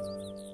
Música